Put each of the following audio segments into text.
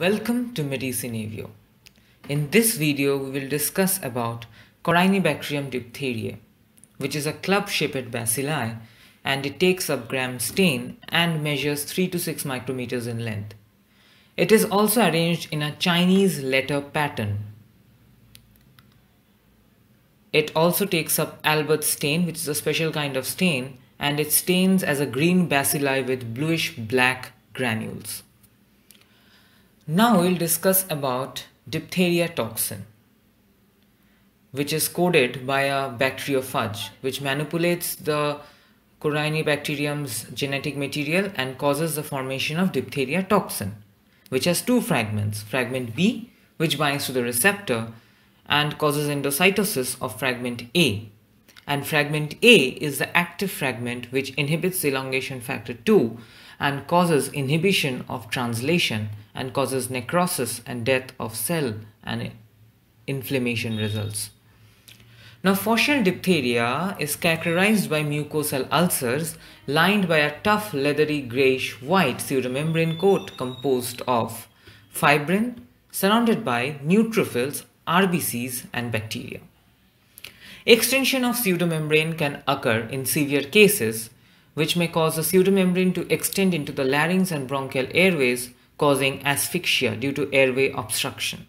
Welcome to Medicinevio. In this video, we will discuss about Corynebacterium diphtheriae, which is a club-shaped bacilli and it takes up gram stain and measures 3 to 6 micrometers in length. It is also arranged in a Chinese letter pattern. It also takes up Albert stain, which is a special kind of stain, and it stains as a green bacilli with bluish black granules. Now we'll discuss about diphtheria toxin, which is coded by a bacteriophage, which manipulates the Corynebacterium's genetic material and causes the formation of diphtheria toxin, which has two fragments. Fragment B, which binds to the receptor and causes endocytosis of fragment A. And fragment A is the active fragment which inhibits elongation factor 2 and causes inhibition of translation and causes necrosis and death of cell and inflammation results. Now, Faucial diphtheria is characterized by mucosal ulcers lined by a tough leathery grayish white pseudomembrane coat composed of fibrin surrounded by neutrophils, RBCs and bacteria. Extension of pseudomembrane can occur in severe cases which may cause the pseudomembrane to extend into the larynx and bronchial airways causing asphyxia due to airway obstruction.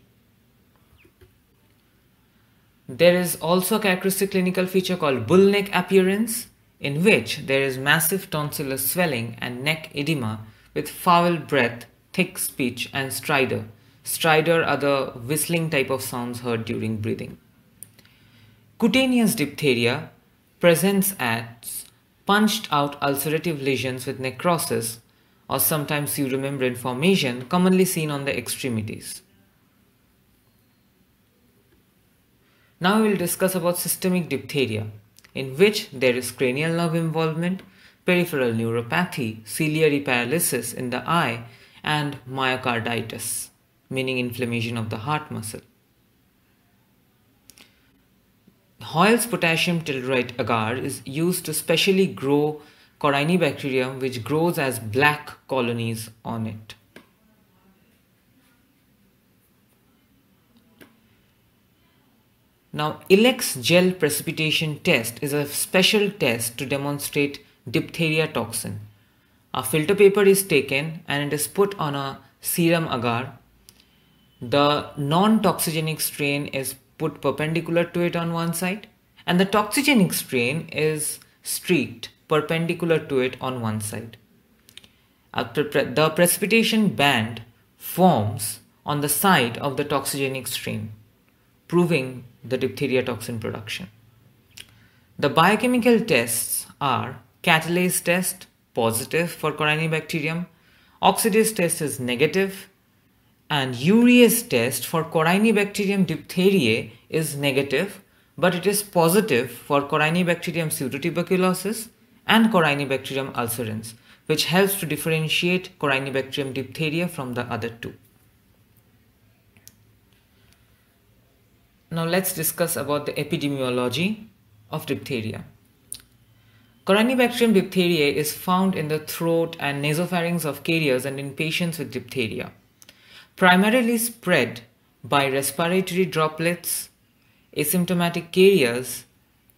There is also a characteristic clinical feature called bull neck appearance in which there is massive tonsillar swelling and neck edema with foul breath, thick speech and stridor. Stridor are the whistling type of sounds heard during breathing. Cutaneous diphtheria presents as punched out ulcerative lesions with necrosis or sometimes pseudomembrane formation commonly seen on the extremities. Now we will discuss about systemic diphtheria in which there is cranial nerve involvement, peripheral neuropathy, ciliary paralysis in the eye and myocarditis meaning inflammation of the heart muscle. Hoyle's potassium tellurite agar is used to specially grow Corynebacterium which grows as black colonies on it. Now, Elek's gel precipitation test is a special test to demonstrate diphtheria toxin. A filter paper is taken and it is put on a serum agar. The non-toxigenic strain is put perpendicular to it on one side and the toxigenic strain is streaked perpendicular to it on one side. The precipitation band forms on the side of the toxigenic strain, proving the diphtheria toxin production. The biochemical tests are catalase test positive for Corynebacterium, oxidase test is negative, and urease test for Corynebacterium diphtheriae is negative, but it is positive for Corynebacterium pseudotuberculosis and Corynebacterium ulcerans, which helps to differentiate Corynebacterium diphtheria from the other two. Now let's discuss about the epidemiology of diphtheria. Corynebacterium diphtheriae is found in the throat and nasopharynx of carriers and in patients with diphtheria. Primarily spread by respiratory droplets, asymptomatic carriers,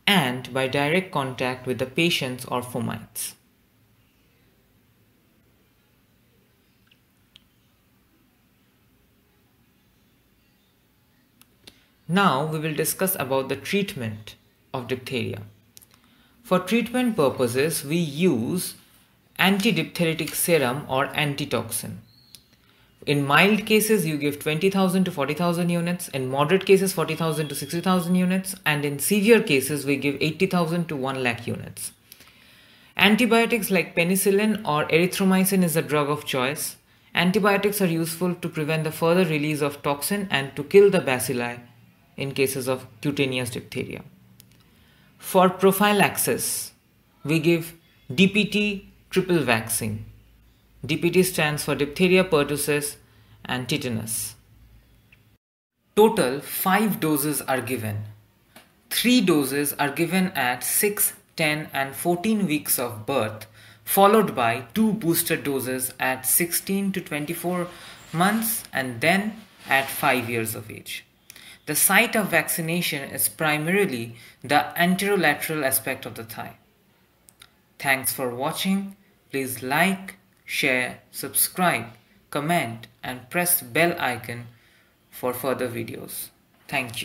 and by direct contact with the patients or fomites. Now we will discuss about the treatment of diphtheria. For treatment purposes, we use antidiphtheritic serum or antitoxin. In mild cases, you give 20,000 to 40,000 units. In moderate cases, 40,000 to 60,000 units. And in severe cases, we give 80,000 to 1 lakh units. Antibiotics like penicillin or erythromycin is the drug of choice. Antibiotics are useful to prevent the further release of toxin and to kill the bacilli in cases of cutaneous diphtheria. For prophylaxis, we give DPT triple vaccine DPT stands for diphtheria pertussis and tetanus. Total 5 doses are given. 3 doses are given at 6, 10 and 14 weeks of birth followed by 2 booster doses at 16 to 24 months and then at 5 years of age. The site of vaccination is primarily the anterolateral aspect of the thigh. Thanks for watching. Please like, share, subscribe, comment and press bell icon for further videos. Thank you.